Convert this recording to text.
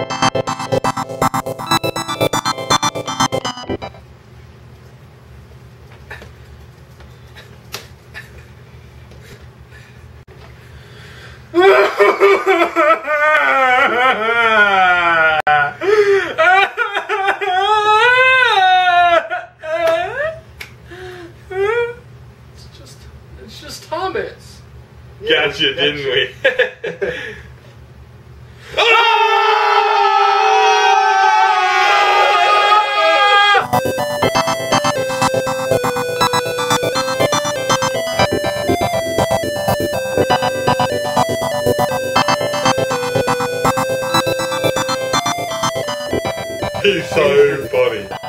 it's just, it's just Thomas. Gotcha, didn't we? He's so funny.